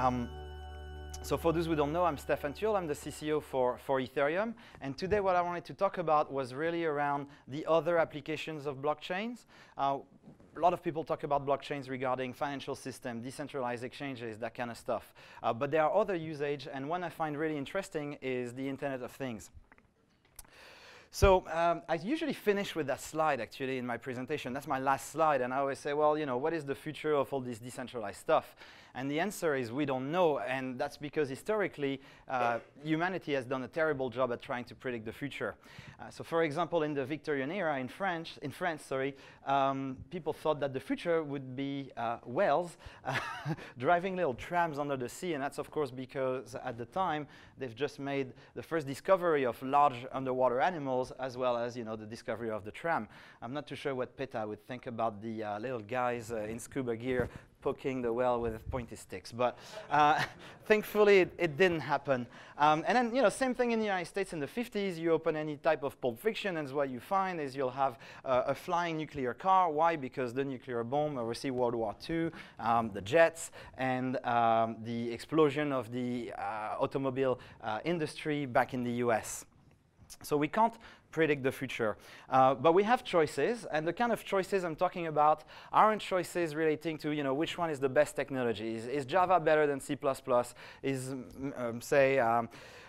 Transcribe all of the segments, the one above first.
Um, so for those who don't know, I'm Stephan Tual. I'm the CCO for, for Ethereum. And today what I wanted to talk about was really around the other applications of blockchains. Uh, a lot of people talk about blockchains regarding financial system, decentralized exchanges, that kind of stuff. Uh, but there are other usage, and one I find really interesting is the Internet of Things. So um, I usually finish with that slide actually in my presentation. That's my last slide, and I always say, well, you know, what is the future of all this decentralized stuff? And the answer is we don't know, and that's because historically uh, humanity has done a terrible job at trying to predict the future. Uh, so, for example, in the Victorian era in France, in France, sorry, um, people thought that the future would be uh, whales driving little trams under the sea, and that's of course because at the time they've just made the first discovery of large underwater animals, as well as you know the discovery of the tram. I'm not too sure what PETA would think about the uh, little guys uh, in scuba gear poking the well with pointy sticks. But uh, thankfully, it, it, didn't happen. Um, and then, you know, same thing in the United States in the 50s. You open any type of Pulp Fiction, and what you find is you'll have uh, a flying nuclear car. Why? Because the nuclear bomb, we World War II, um, the jets, and um, the explosion of the uh, automobile uh, industry back in the US. So we can't predict the future. Uh, but we have choices, and the kind of choices I'm talking about aren't choices relating to, you know, which one is the best technology. Is, is Java better than C++? Is, um, say, um,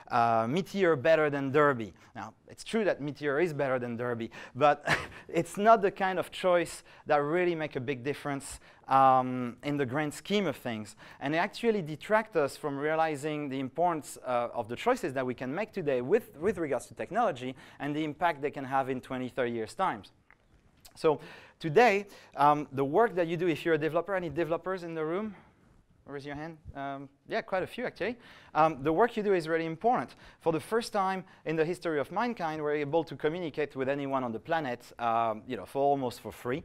uh, Meteor better than Derby. Now, it's true that Meteor is better than Derby, but it's not the kind of choice that really make a big difference um, in the grand scheme of things. And it actually detract us from realizing the importance uh, of the choices that we can make today with, with regards to technology and the impact they can have in 20, 30 years' times. So today, um, the work that you do, if you're a developer, any developers in the room? Raise your hand. Um, yeah, quite a few actually. Um, the work you do is really important. For the first time in the history of mankind, we're able to communicate with anyone on the planet, um, you know, for almost for free.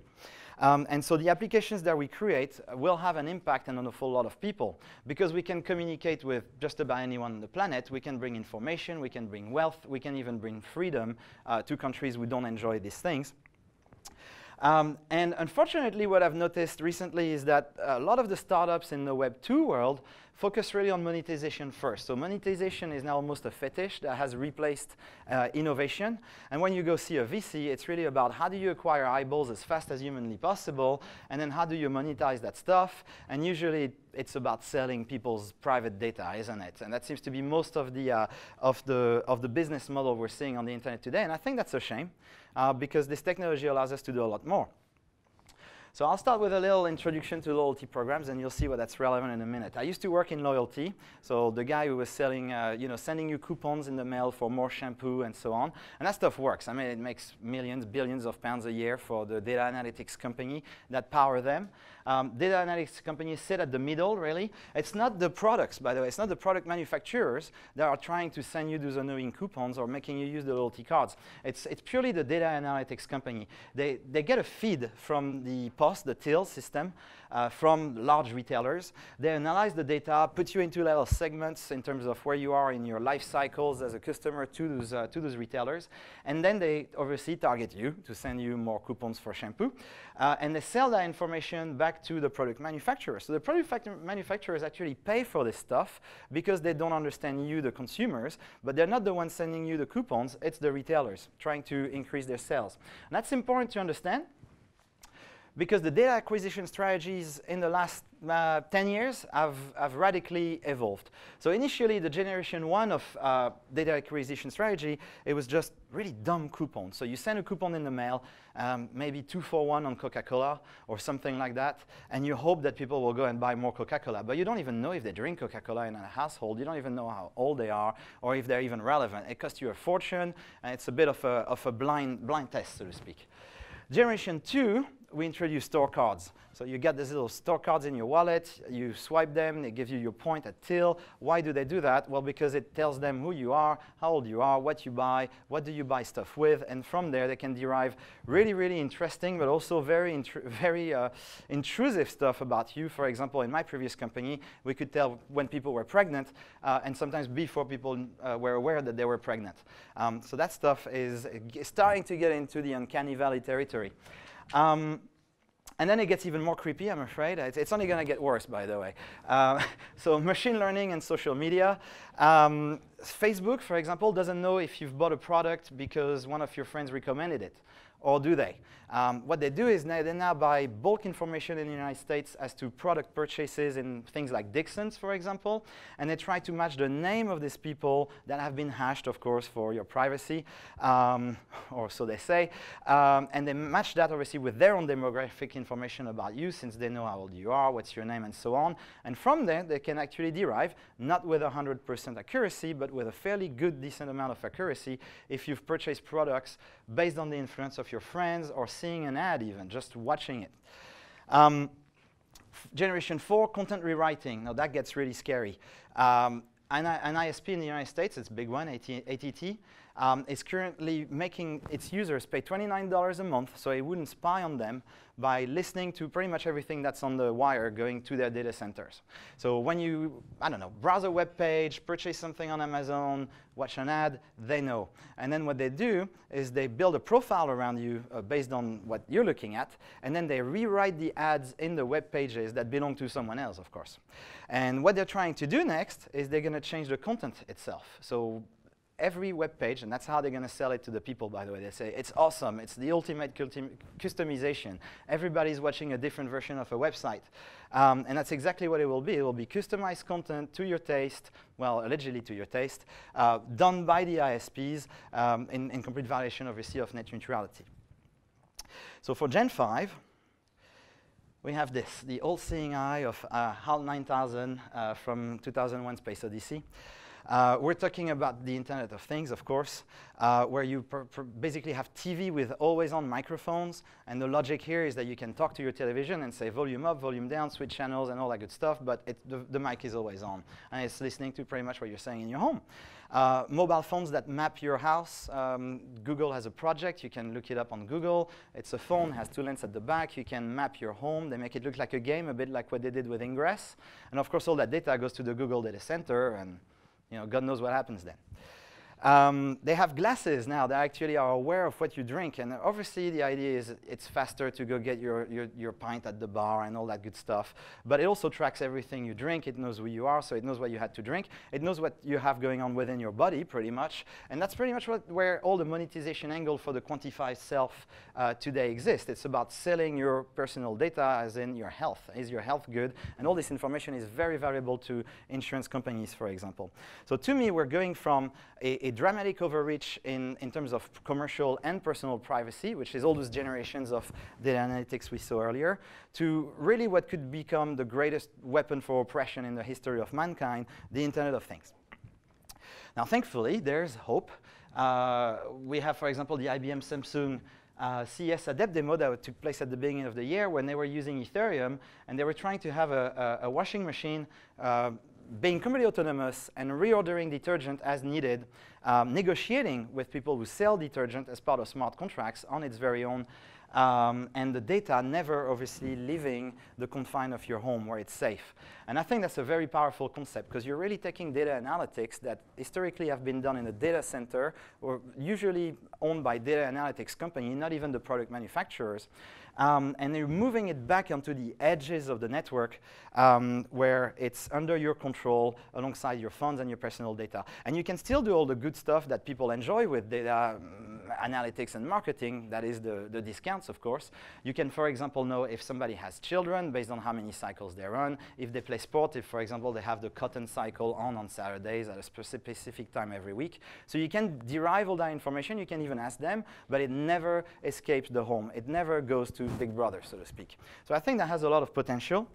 Um, and so the applications that we create will have an impact on an awful lot of people because we can communicate with just about anyone on the planet. We can bring information, we can bring wealth, we can even bring freedom uh, to countries who don't enjoy these things. Um, and unfortunately, what I've noticed recently is that a lot of the startups in the Web 2 world focus really on monetization first. So monetization is now almost a fetish that has replaced uh, innovation. And when you go see a VC, it's really about how do you acquire eyeballs as fast as humanly possible, and then how do you monetize that stuff? And usually it's about selling people's private data, isn't it? And that seems to be most of the, uh, of the, of the business model we're seeing on the internet today. And I think that's a shame uh, because this technology allows us to do a lot more. So I'll start with a little introduction to loyalty programs, and you'll see what that's relevant in a minute. I used to work in loyalty, so the guy who was selling, uh, you know, sending you coupons in the mail for more shampoo and so on, and that stuff works. I mean, it makes millions, billions of pounds a year for the data analytics company that power them. Um, data analytics companies sit at the middle, really. It's not the products, by the way. It's not the product manufacturers that are trying to send you those annoying coupons or making you use the loyalty cards. It's, it's purely the data analytics company. They, they get a feed from the POS, the till system, uh, from large retailers. They analyze the data, put you into little segments in terms of where you are in your life cycles as a customer to those, uh, to those retailers. And then they obviously target you to send you more coupons for shampoo. Uh, and they sell that information back to the product manufacturer. So the product manufacturers actually pay for this stuff because they don't understand you, the consumers, but they're not the ones sending you the coupons, it's the retailers trying to increase their sales. And that's important to understand because the data acquisition strategies in the last uh, 10 years have, have radically evolved. So initially, the generation one of uh, data acquisition strategy, it was just really dumb coupons. So you send a coupon in the mail, um, maybe two for one on Coca-Cola or something like that, and you hope that people will go and buy more Coca-Cola. But you don't even know if they drink Coca-Cola in a household. You don't even know how old they are or if they're even relevant. It costs you a fortune, and it's a bit of a, of a blind, blind test, so to speak. Generation two, we introduced store cards. So you get these little store cards in your wallet, you swipe them, they give you your point at till. Why do they do that? Well, because it tells them who you are, how old you are, what you buy, what do you buy stuff with, and from there they can derive really, really interesting, but also very, very uh, intrusive stuff about you. For example, in my previous company, we could tell when people were pregnant, uh, and sometimes before people uh, were aware that they were pregnant. Um, so that stuff is starting to get into the uncanny valley territory. Um, and then it gets even more creepy, I'm afraid. It's, it's only going to get worse, by the way. Uh, so machine learning and social media. Um, Facebook, for example, doesn't know if you've bought a product because one of your friends recommended it or do they? Um, what they do is now they now buy bulk information in the United States as to product purchases in things like Dixon's, for example, and they try to match the name of these people that have been hashed, of course, for your privacy, um, or so they say, um, and they match that obviously with their own demographic information about you, since they know how old you are, what's your name, and so on. And from there, they can actually derive, not with 100% accuracy, but with a fairly good, decent amount of accuracy, if you've purchased products based on the influence of your friends or seeing an ad even, just watching it. Um, generation four, content rewriting. Now that gets really scary. Um, an, ISP in the United States, it's a big one, AT, ATT, um, is currently making its users pay $29 a month so it wouldn't spy on them by listening to pretty much everything that's on the wire going to their data centers. So when you, I don't know, browse a web page, purchase something on Amazon, watch an ad, they know. And then what they do is they build a profile around you uh, based on what you're looking at, and then they rewrite the ads in the web pages that belong to someone else, of course. And what they're trying to do next is they're going to change the content itself. So every web page, and that's how they're going to sell it to the people, by the way. They say, it's awesome. It's the ultimate customization. Everybody's watching a different version of a website. Um, and that's exactly what it will be. It will be customized content to your taste, well, allegedly to your taste, uh, done by the ISPs um, in, in, complete violation, obviously, of net neutrality. So for Gen 5, we have this, the all-seeing eye of uh, HAL 9000 uh, from 2001 Space Odyssey. Uh, we're talking about the Internet of Things, of course, uh, where you basically have TV with always-on microphones. And the logic here is that you can talk to your television and say volume up, volume down, switch channels, and all that good stuff. But it, the, the, mic is always on. And it's listening to pretty much what you're saying in your home. Uh, mobile phones that map your house. Um, Google has a project. You can look it up on Google. It's a phone, has two lenses at the back. You can map your home. They make it look like a game, a bit like what they did with Ingress. And of course, all that data goes to the Google data center. and you know, God knows what happens then. Um, they have glasses now that actually are aware of what you drink. And obviously, the idea is it's faster to go get your, your, your, pint at the bar and all that good stuff. But it also tracks everything you drink. It knows who you are, so it knows what you had to drink. It knows what you have going on within your body, pretty much. And that's pretty much what, where all the monetization angle for the quantified self uh, today exists. It's about selling your personal data, as in your health. Is your health good? And all this information is very valuable to insurance companies, for example. So to me, we're going from a, a dramatic overreach in, in terms of commercial and personal privacy, which is all those generations of data analytics we saw earlier, to really what could become the greatest weapon for oppression in the history of mankind, the Internet of Things. Now, thankfully, there's hope. Uh, we have, for example, the IBM Samsung uh, CES Adept demo that took place at the beginning of the year when they were using Ethereum and they were trying to have a, a, a washing machine uh, being completely autonomous and reordering detergent as needed, um, negotiating with people who sell detergent as part of smart contracts on its very own, um, and the data never obviously leaving the confine of your home where it's safe. And I think that's a very powerful concept because you're really taking data analytics that historically have been done in a data center or usually owned by data analytics company, not even the product manufacturers, um, and you're moving it back onto the edges of the network um, where it's under your control alongside your funds and your personal data. And you can still do all the good stuff that people enjoy with data um, analytics and marketing, that is the, the discounts, of course. You can, for example, know if somebody has children based on how many cycles they run, if they play sport, if, for example, they have the cotton cycle on on Saturdays at a specific time every week. So you can derive all that information. You can even ask them, but it never escapes the home. It never goes to Big Brother, so to speak. So I think that has a lot of potential.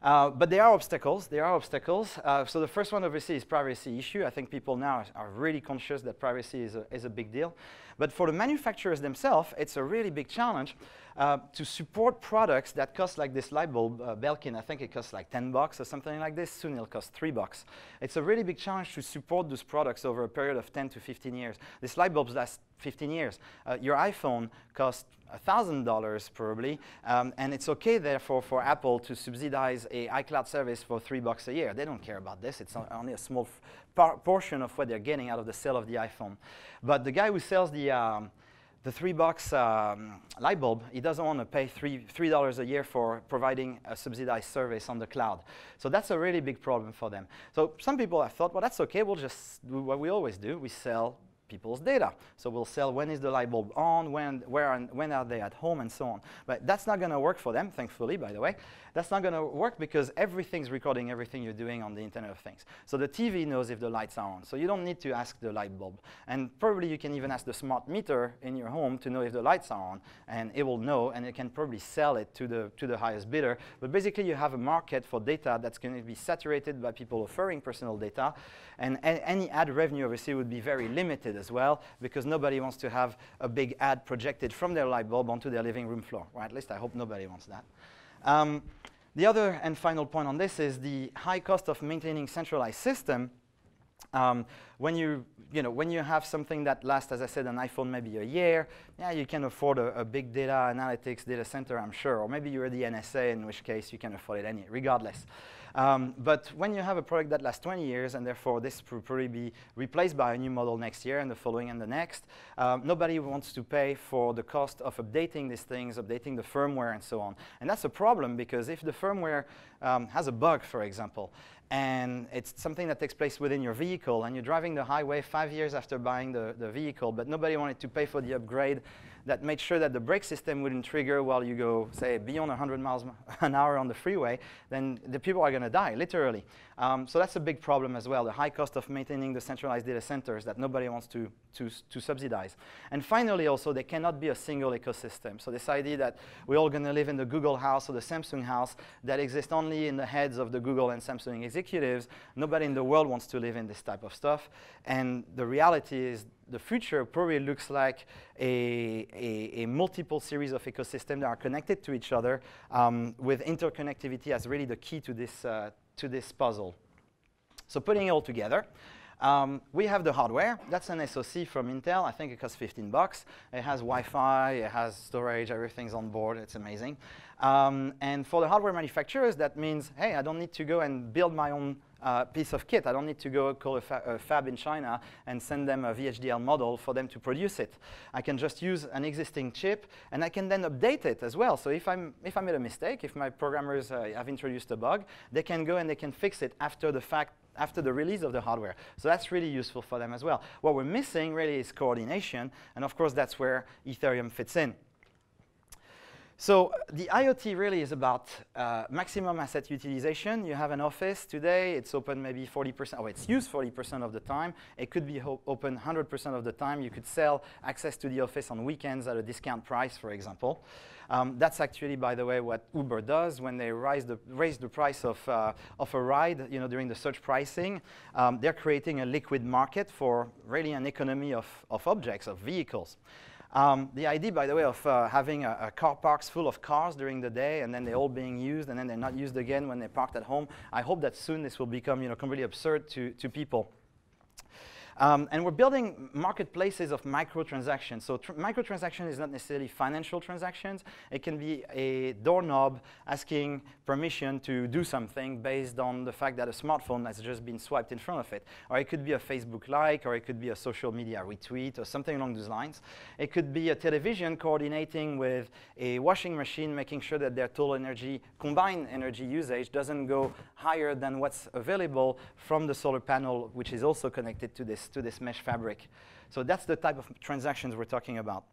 Uh, but there are obstacles. There are obstacles. Uh, so the first one, obviously, is privacy issue. I think people now are really conscious that privacy is a, is a big deal. But for the manufacturers themselves, it's a really big challenge uh, to support products that cost like this light bulb, uh, Belkin, I think it costs like 10 bucks or something like this. Soon it'll cost three bucks. It's a really big challenge to support those products over a period of 10 to 15 years. These light bulbs last 15 years. Uh, your iPhone costs $1,000 probably, um, and it's okay therefore for Apple to subsidize a iCloud service for three bucks a year. They don't care about this. It's only a small portion of what they're getting out of the sale of the iPhone. But the guy who sells the, um, the three box um, light bulb, he doesn't want to pay three, $3 a year for providing a subsidized service on the cloud. So that's a really big problem for them. So some people have thought, well, that's okay, we'll just do what we always do. We sell people's data. So we'll sell when is the light bulb on, when, where and when are they at home, and so on. But that's not going to work for them, thankfully, by the way. That's not going to work because everything's recording everything you're doing on the Internet of Things. So the TV knows if the lights are on. So you don't need to ask the light bulb. And probably you can even ask the smart meter in your home to know if the lights are on, and it will know, and it can probably sell it to the, to the highest bidder. But basically, you have a market for data that's going to be saturated by people offering personal data, and any ad revenue, obviously, would be very limited as well, because nobody wants to have a big ad projected from their light bulb onto their living room floor. Right? At least I hope nobody wants that. Um, the other and final point on this is the high cost of maintaining centralized system. Um, when you you know when you have something that lasts, as I said, an iPhone maybe a year, yeah, you can afford a, a, big data analytics data center, I'm sure. Or maybe you're the NSA, in which case you can afford it any, regardless. Um, but when you have a product that lasts 20 years, and therefore this will probably be replaced by a new model next year and the following and the next, um, nobody wants to pay for the cost of updating these things, updating the firmware and so on. And that's a problem because if the firmware um, has a bug, for example, and it's something that takes place within your vehicle, and you're driving the highway five years after buying the, the vehicle, but nobody wanted to pay for the upgrade that made sure that the brake system wouldn't trigger while you go, say, beyond 100 miles an hour on the freeway, then the people are going to die, literally. Um, so that's a big problem as well, the high cost of maintaining the centralized data centers that nobody wants to, to, to subsidize. And finally, also, there cannot be a single ecosystem. So this idea that we're all going to live in the Google house or the Samsung house that exists only in the heads of the Google and Samsung executives, nobody in the world wants to live in this type of stuff. And the reality is the future probably looks like a, a, a, multiple series of ecosystems that are connected to each other um, with interconnectivity as really the key to this, uh, to this puzzle. So putting it all together, um, we have the hardware. That's an SoC from Intel. I think it costs 15 bucks. It has Wi-Fi, it has storage, everything's on board. It's amazing. Um, and for the hardware manufacturers, that means, hey, I don't need to go and build my own uh, piece of kit. I don't need to go call a, fa a, fab in China and send them a VHDL model for them to produce it. I can just use an existing chip, and I can then update it as well. So if, I'm, if I made a mistake, if my programmers uh, have introduced a bug, they can go and they can fix it after the fact after the release of the hardware. So that's really useful for them as well. What we're missing really is coordination, and of course that's where Ethereum fits in. So the IoT really is about uh, maximum asset utilization. You have an office today, it's open maybe 40%, oh, it's used 40% of the time. It could be open 100% of the time. You could sell access to the office on weekends at a discount price, for example. Um, that's actually, by the way, what Uber does when they raise the, raise the price of, uh, of a ride you know, during the surge pricing. Um, they're creating a liquid market for really an economy of, of objects, of vehicles. Um, the idea, by the way, of uh, having a, a, car parks full of cars during the day and then they're all being used and then they're not used again when they're parked at home, I hope that soon this will become you know, completely absurd to, to people. Um, and we're building marketplaces of microtransactions. So microtransaction is not necessarily financial transactions. It can be a doorknob asking permission to do something based on the fact that a smartphone has just been swiped in front of it. Or it could be a Facebook like, or it could be a social media retweet, or something along those lines. It could be a television coordinating with a washing machine, making sure that their total energy, combined energy usage doesn't go higher than what's available from the solar panel, which is also connected to this to this mesh fabric. So that's the type of transactions we're talking about.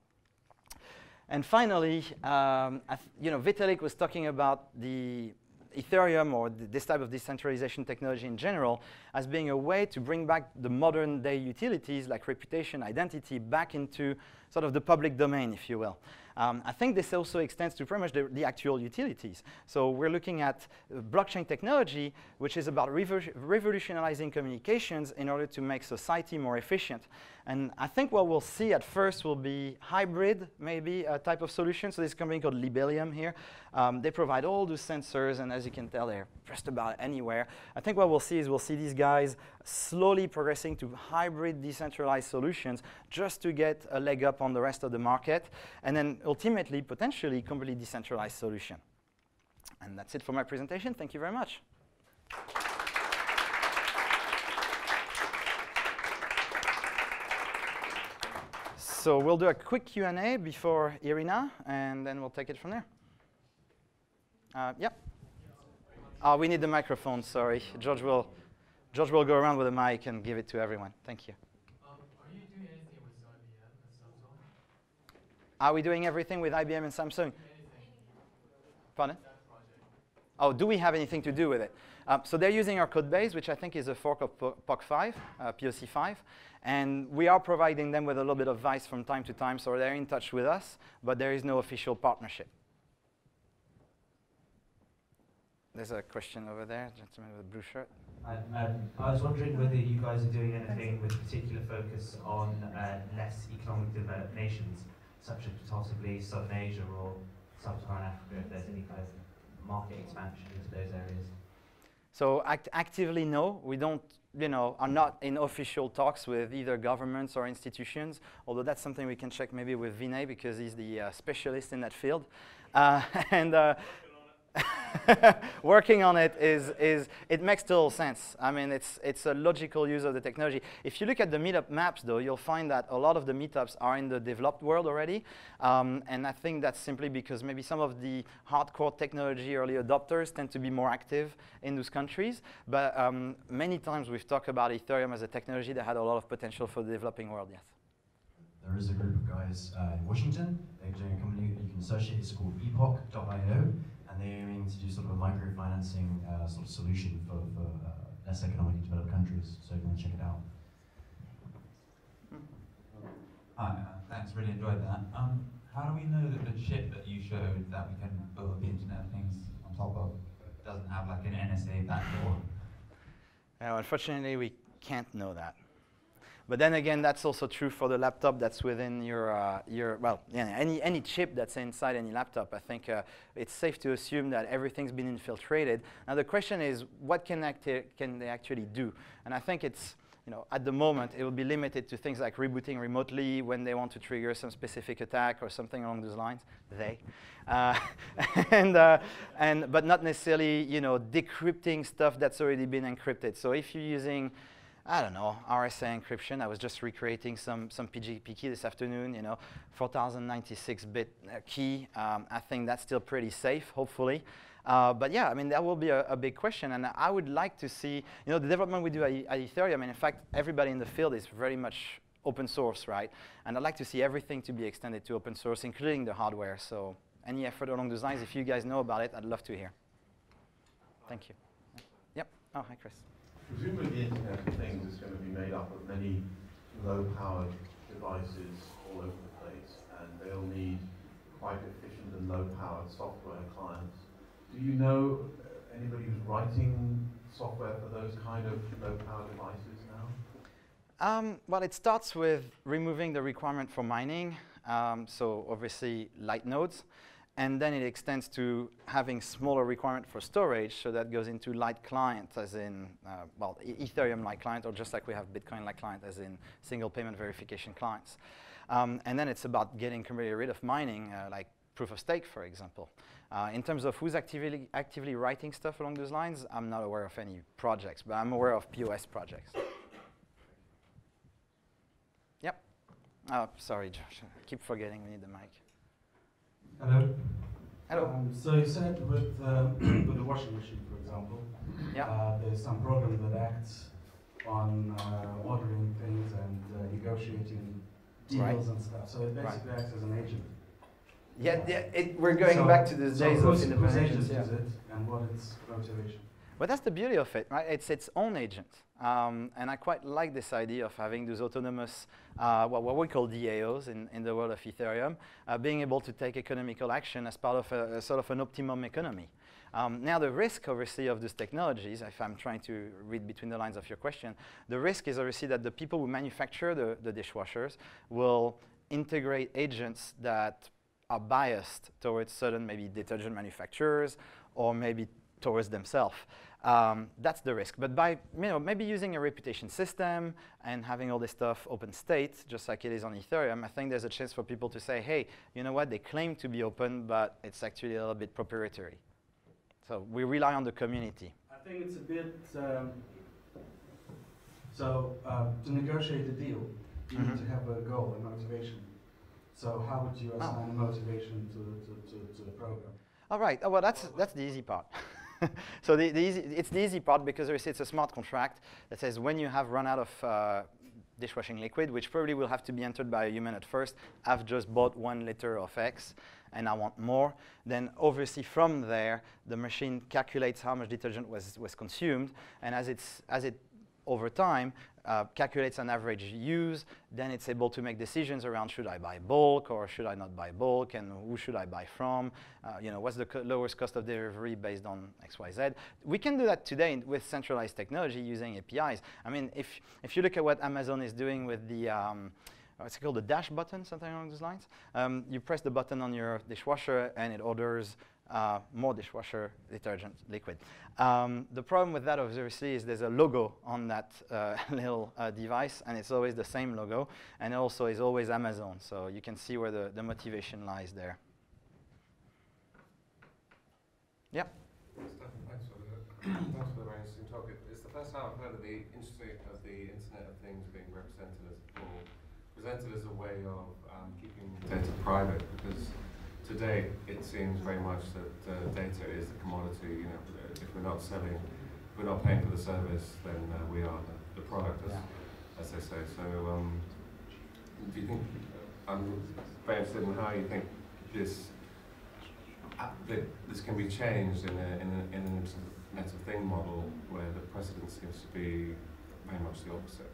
And finally, um, you know, Vitalik was talking about the Ethereum or this type of decentralization technology in general as being a way to bring back the modern day utilities like reputation, identity back into sort of the public domain, if you will. Um, I think this also extends to pretty much the, the actual utilities. So we're looking at uh, blockchain technology, which is about revolutionizing communications in order to make society more efficient. And I think what we'll see at first will be hybrid, maybe, a type of solution. So this company called Libelium here. Um, they provide all those sensors, and as you can tell, they're just about anywhere. I think what we'll see is we'll see these guys slowly progressing to hybrid decentralized solutions just to get a leg up on the rest of the market, and then ultimately, potentially, completely decentralized solution. And that's it for my presentation. Thank you very much. so we'll do a quick Q&A before Irina, and then we'll take it from there. Uh, yep. Oh, we need the microphone, sorry. George will, George will go around with a mic and give it to everyone. Thank you. Um, are you doing anything with IBM and Samsung? Are we doing everything with IBM and Samsung? Pardon? Oh, do we have anything to do with it? Um, so they're using our code base, which I think is a fork of POC5, uh, POC5. And we are providing them with a little bit of advice from time to time, so they're in touch with us, but there is no official partnership. There's a question over there, gentleman with a blue shirt. Um, I was wondering whether you guys are doing anything with particular focus on uh, less economic developed nations, such as possibly Southern Asia or Sub-Saharan Africa, if there's any kind of market expansion into those areas. So act actively, no, we don't, you know, are not in official talks with either governments or institutions, although that's something we can check maybe with Vinay because he's the uh, specialist in that field. Uh, and uh, working on it is, is, it makes total sense. I mean, it's, it's a logical use of the technology. If you look at the meetup maps, though, you'll find that a lot of the meetups are in the developed world already. Um, and I think that's simply because maybe some of the hardcore technology early adopters tend to be more active in those countries. But um, many times we've talked about Ethereum as a technology that had a lot of potential for the developing world, yes. There is a group of guys uh, in Washington. They're doing a company you can search it. It's called Epoch.io and they're aiming to do sort of a microfinancing uh, sort of solution for, for uh, less economically developed countries. So if you want to check it out. Hi, uh, thanks, really enjoyed that. Um, how do we know that the chip that you showed that we can build the Internet of Things on top of doesn't have like an NSA backdoor? Uh, unfortunately, we can't know that. But then again, that's also true for the laptop that's within your, uh, your well, yeah, any, any chip that's inside any laptop. I think uh, it's safe to assume that everything's been infiltrated. Now the question is, what can, can they actually do? And I think it's, you know, at the moment, it will be limited to things like rebooting remotely when they want to trigger some specific attack or something along those lines. They, uh, and, uh, and but not necessarily, you know, decrypting stuff that's already been encrypted. So if you're using I don't know, RSA encryption. I was just recreating some, some PGP key this afternoon, you know, 4096-bit uh, key. Um, I think that's still pretty safe, hopefully. Uh, but yeah, I mean, that will be a, a, big question. And I would like to see, you know, the development we do at, at Ethereum, and in fact, everybody in the field is very much open source, right? And I'd like to see everything to be extended to open source, including the hardware. So any effort along those lines, if you guys know about it, I'd love to hear. Thank you. Yep. Oh, hi, Chris. Presumably the Internet of Things is going to be made up of many low-powered devices all over the place, and they'll need quite efficient and low-powered software clients. Do you know anybody who's writing software for those kind of low-power devices now? Um, well, it starts with removing the requirement for mining, um, so obviously light nodes and then it extends to having smaller requirement for storage, so that goes into light client, as in, uh, well, Ethereum light client, or just like we have Bitcoin light client, as in single payment verification clients. Um, and then it's about getting completely rid of mining, uh, like proof of stake, for example. Uh, in terms of who's actively, actively writing stuff along those lines, I'm not aware of any projects, but I'm aware of POS projects. Yep. Oh, sorry, Josh. I keep forgetting we need the mic. Hello. Hello. Um, so you said with um, with the washing machine, for example, yeah. uh, there's some program that acts on uh, ordering things and uh, negotiating deals right. and stuff. So it basically right. acts as an agent. Yeah, yeah it, we're going so, back to the so days of independent agent yeah. is it, and what its motivation? But that's the beauty of it, right? It's its own agent. Um, and I quite like this idea of having those autonomous, uh, well, what we call DAOs in, in the world of Ethereum, uh, being able to take economical action as part of a, a sort of an optimum economy. Um, now, the risk, obviously, of these technologies, if I'm trying to read between the lines of your question, the risk is obviously that the people who manufacture the, the dishwashers will integrate agents that are biased towards certain maybe detergent manufacturers or maybe towards themselves. Um, that's the risk. But by you know, maybe using a reputation system and having all this stuff open state, just like it is on Ethereum, I think there's a chance for people to say, hey, you know what, they claim to be open, but it's actually a little bit proprietary. So we rely on the community. I think it's a bit, um, so uh, to negotiate a deal, you mm -hmm. need to have a goal, a motivation. So how would you Oh. assign a motivation to, to, to, to the program? All right. Oh, well, that's that's the easy part. so the, the easy, it's the easy part because obviously it's a smart contract that says when you have run out of uh, dishwashing liquid, which probably will have to be entered by a human at first, I've just bought one liter of X and I want more, then obviously from there the machine calculates how much detergent was, was consumed. And as, it's, as it over time uh, calculates an average use, then it's able to make decisions around should I buy bulk or should I not buy bulk and who should I buy from, uh, you know, what's the co lowest cost of delivery based on X, Y, Z. We can do that today with centralized technology using APIs. I mean, if, if you look at what Amazon is doing with the, um, called, the dash button, something along those lines, um, you press the button on your dishwasher and it orders uh, more dishwasher detergent liquid. Um, the problem with that obviously is there's a logo on that uh, little uh, device and it's always the same logo and it also is always Amazon so you can see where the, the motivation lies there. Yeah. Thanks for the very interesting talk. It's the first time I've heard of the interesting of the Internet of Things being represented as presented as a way of um, keeping data private because today it seems very much that uh, data is the commodity. You know, uh, if we're not selling, if we're not paying for the service, then uh, we are the, the product, as, Yeah. as they say. So, um, do you think? I'm very interested in how you think this uh, that this can be changed in, a, in, a, in an Internet of Thing model where the precedent seems to be very much the opposite.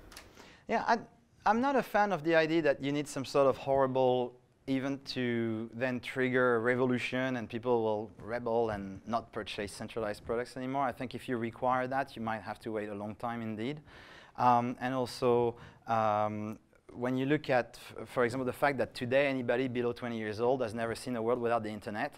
Yeah, I, I'm not a fan of the idea that you need some sort of horrible event to then trigger a revolution and people will rebel and not purchase centralized products anymore. I think if you require that, you might have to wait a long time indeed. Um, and also, um, when you look at, for example, the fact that today anybody below 20 years old has never seen a world without the internet,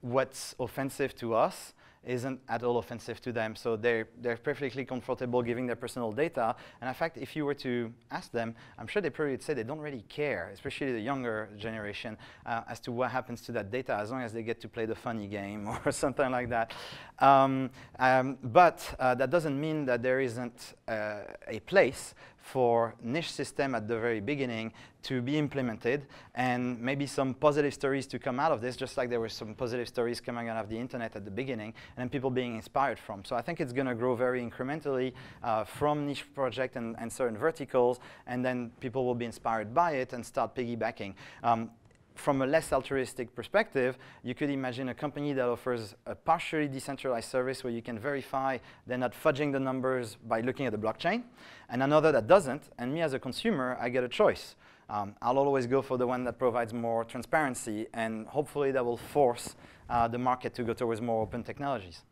what's offensive to us isn't at all offensive to them. So they're, they're perfectly comfortable giving their personal data. And in fact, if you were to ask them, I'm sure they probably would say they don't really care, especially the younger generation, uh, as to what happens to that data as long as they get to play the funny game or something like that. Um, um, but uh, that doesn't mean that there isn't uh, a place for niche system at the very beginning to be implemented and maybe some positive stories to come out of this, just like there were some positive stories coming out of the internet at the beginning and people being inspired from. So I think it's going to grow very incrementally uh, from niche project and, and certain verticals and then people will be inspired by it and start piggybacking. Um, from a less altruistic perspective, you could imagine a company that offers a partially decentralized service where you can verify they're not fudging the numbers by looking at the blockchain, and another that doesn't. And me as a consumer, I get a choice. Um, I'll always go for the one that provides more transparency, and hopefully that will force uh, the market to go towards more open technologies.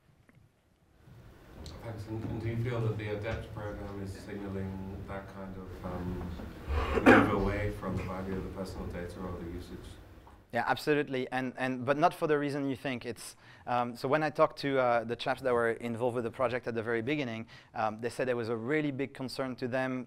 Thanks. And, and do you feel that the ADEPT program is signaling that kind of um, move away from the value of the personal data or the usage? Yeah, absolutely, and, and but not for the reason you think. It's um, so when I talked to uh, the chaps that were involved with the project at the very beginning, um, they said there was a really big concern to them.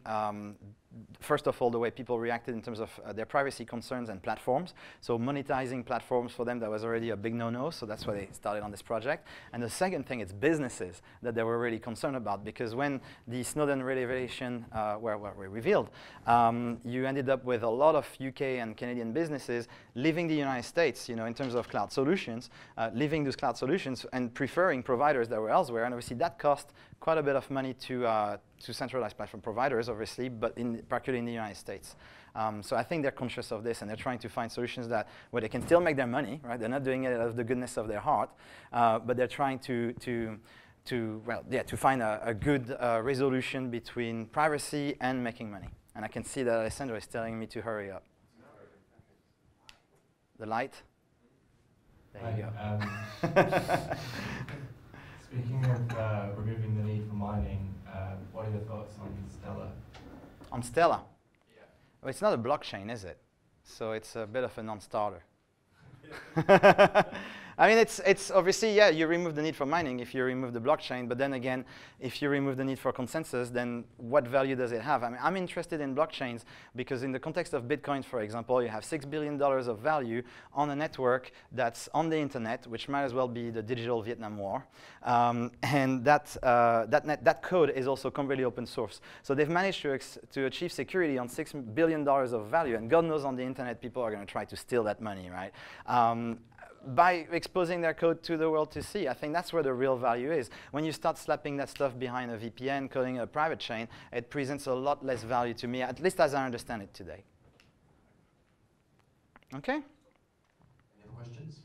First of all, the way people reacted in terms of uh, their privacy concerns and platforms. So monetizing platforms for them that was already a big no-no. So that's why they started on this project. And the second thing, it's businesses that they were really concerned about because when the Snowden revelation uh, were, were revealed, um, you ended up with a lot of UK and Canadian businesses leaving the United States, you know, in terms of cloud solutions, uh, leaving those cloud solutions and preferring providers that were elsewhere. And obviously that cost quite a bit of money to, uh, to centralized platform providers, obviously, but in, particularly in the United States. Um, so I think they're conscious of this and they're trying to find solutions that where they can still make their money, right? They're not doing it out of the goodness of their heart, uh, but they're trying to, to, to, well, yeah, to find a, a good uh, resolution between privacy and making money. And I can see that Alessandro is telling me to hurry up. The light? There you go. um, Speaking of uh, removing the need for mining, um, what are your thoughts on Stellar? On Stellar? Well, it's not a blockchain, is it? So it's a bit of a non-starter. I mean, it's, it's obviously, yeah, you remove the need for mining if you remove the blockchain, but then again, if you remove the need for consensus, then what value does it have? I mean, I'm interested in blockchains because in the context of Bitcoin, for example, you have $6 billion of value on a network that's on the internet, which might as well be the digital Vietnam War. Um, and that, uh, that, net, that code is also completely open source. So they've managed to, to achieve security on $6 billion of value, and God knows on the internet, people are going to try to steal that money, right? Um, by exposing their code to the world to see. I think that's where the real value is. When you start slapping that stuff behind a VPN, calling a private chain, it presents a lot less value to me, at least as I understand it today. Okay? Any other questions?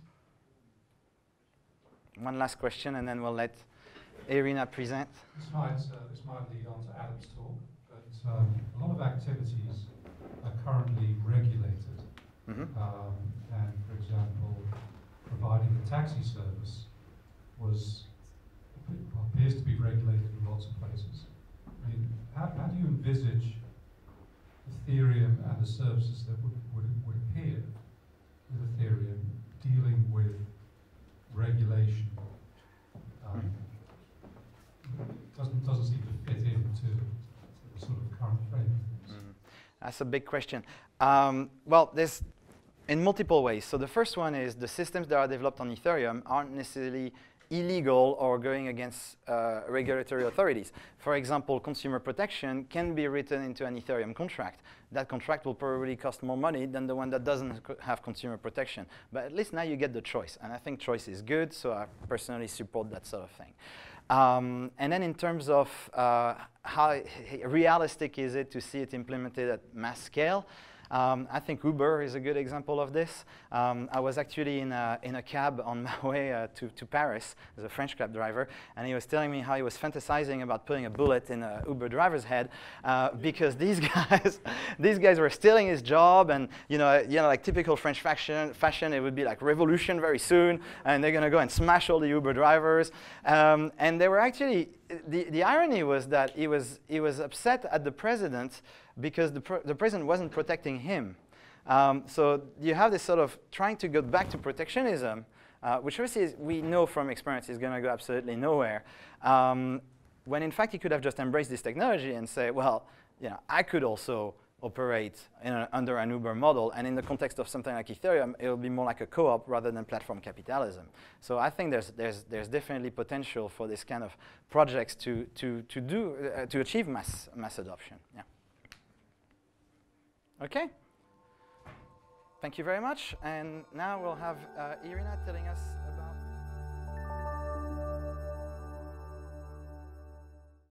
One last question, and then we'll let Irina present. This might, uh, this might lead on to Adam's talk, but um, a lot of activities are currently regulated. Mm -hmm. um, and, for example, providing a taxi service was appears to be regulated in lots of places. I mean, how, how do you envisage Ethereum and the services that would, would, would appear with Ethereum dealing with regulation? Um, doesn't, doesn't seem to fit into the sort of current frame. Mm. That's a big question. Um, well, there's in multiple ways. So the first one is the systems that are developed on Ethereum aren't necessarily illegal or going against uh, regulatory authorities. For example, consumer protection can be written into an Ethereum contract. That contract will probably cost more money than the one that doesn't have consumer protection. But at least now you get the choice. And I think choice is good, so I personally support that sort of thing. Um, and then in terms of uh, how realistic is it to see it implemented at mass scale, um, I think Uber is a good example of this. Um, I was actually in a, in a cab on my way uh, to, to Paris as a French cab driver, and he was telling me how he was fantasizing about putting a bullet in an Uber driver's head uh, because these guys, these guys were stealing his job, and you know, you know, like typical French fashion, fashion, it would be like revolution very soon, and they're gonna go and smash all the Uber drivers. Um, and they were actually, the, the irony was that he was, he was upset at the president because the, the president wasn't protecting him. Um, so you have this sort of trying to go back to protectionism, uh, which obviously we know from experience is going to go absolutely nowhere. Um, when in fact he could have just embraced this technology and say, well, you know, I could also operate a, under an Uber model. And in the context of something like Ethereum, it will be more like a co-op rather than platform capitalism. So I think there's, there's, there's definitely potential for this kind of projects to, to, to, do, uh, to achieve mass, mass adoption. Yeah. Okay. Thank you very much. And now we'll have uh, Irina telling us